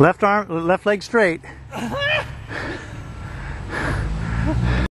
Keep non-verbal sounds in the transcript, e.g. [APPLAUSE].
Left arm, left leg straight. [LAUGHS]